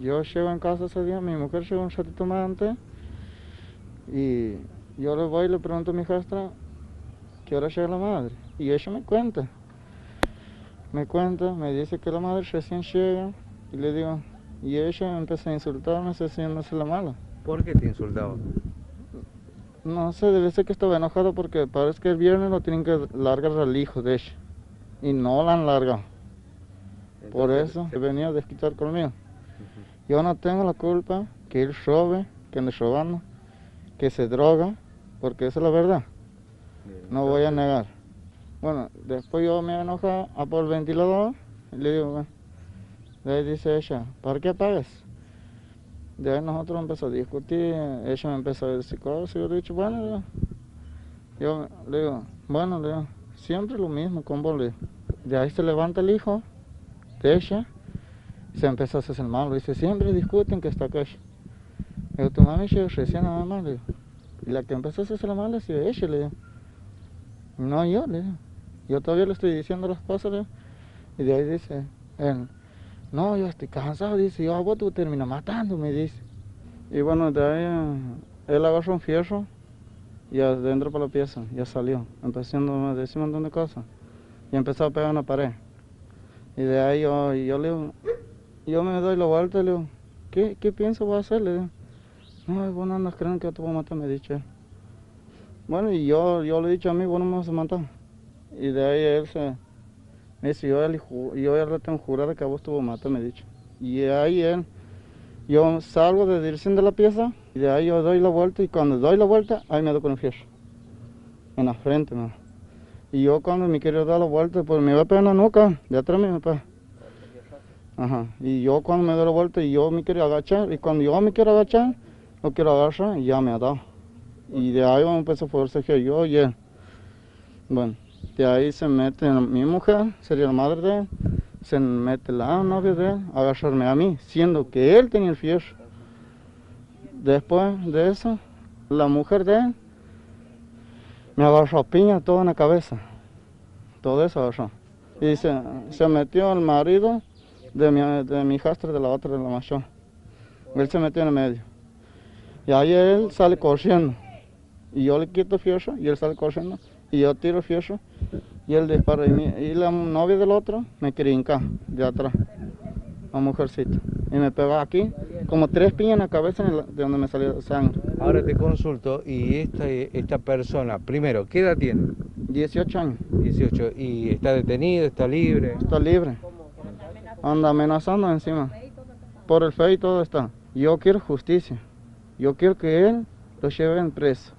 yo llego en casa ese día, mi mujer llegó un ratito más antes y yo le voy y le pregunto a mi hijastra qué hora llega la madre. Y ella me cuenta. Me cuenta, me dice que la madre recién llega y le digo, y ella empezó a insultarme haciéndose la mala. ¿Por qué te insultaba? No sé, debe ser que estaba enojado porque parece que el viernes lo tienen que largar al hijo de ella. Y no la han largado. Por eso he venido a desquitar conmigo. Yo no tengo la culpa que él robe, que ande robando, que se droga, porque esa es la verdad. No voy a negar. Bueno, después yo me enojo a por el ventilador y le digo, bueno, de ahí dice ella, ¿para qué apagas? De ahí nosotros empezamos a discutir, ella me empezó a decir cosas y yo le dicho, bueno, yo le digo, bueno, le digo, siempre lo mismo con vos. De ahí se levanta el hijo de ella se empezó a hacer malo. Dice, siempre discuten que está acá. Digo, tu mami llegó recién nada más, le digo. Y la que empezó a hacerse la mala ha sido ella, le digo. No yo, le digo. Yo todavía le estoy diciendo las cosas, le. Y de ahí dice, él, no, yo estoy cansado, dice, yo vos tú terminas matando, me dice. Y bueno, de ahí él agarró un fierro y adentro para la pieza, ya salió, empezando a decir un montón de cosas. Y empezó a pegar en la pared. Y de ahí yo, yo le digo, yo me doy la vuelta le digo, ¿qué, qué pienso voy a hacer? Le digo, no, vos no andas creyendo que yo te voy a matar, me dice. Bueno, y yo, yo le he dicho a mí, vos no me vas a matar. Y de ahí él se, me dice, yo, él, yo ya le tengo jurado que a vos te voy a matar, me dicho. Y de ahí él, yo salgo de dirección de la pieza y de ahí yo doy la vuelta y cuando doy la vuelta, ahí me doy con el fierro. En la frente, ¿no? Y yo cuando me quiero dar la vuelta, pues me va a pegar en la nuca, de atrás me pega. Ajá. Y yo cuando me doy la vuelta y yo me quiero agachar, y cuando yo me quiero agachar, no quiero agarrar, y ya me ha dado. Y de ahí vamos a forcejear yo y. Bueno, de ahí se mete mi mujer, sería la madre de él, se mete la novia de él a agarrarme a mí, siendo que él tenía el fierro. Después de eso, la mujer de él me agarró piña todo en la cabeza. Todo eso agarró. Y se, se metió el marido de mi, de mi hijastra de la otra, de la mayor. Él se metió en el medio. Y ahí él sale corriendo. Y yo le quito fierro y él sale corriendo. Y yo tiro fierro y él dispara. Y, mi- y la novia del otro me hincar de atrás. La mujercita. Y me pegó aquí, como tres piñas en la cabeza en la- de donde me salió sangre. Ahora te consulto, y esta, esta persona, primero, ¿qué edad tiene? 18 años. 18. ¿Y está detenido, está libre? Está libre. Anda amenazando encima. Por el fe y todo está. Yo quiero justicia. Yo quiero que él lo lleven preso.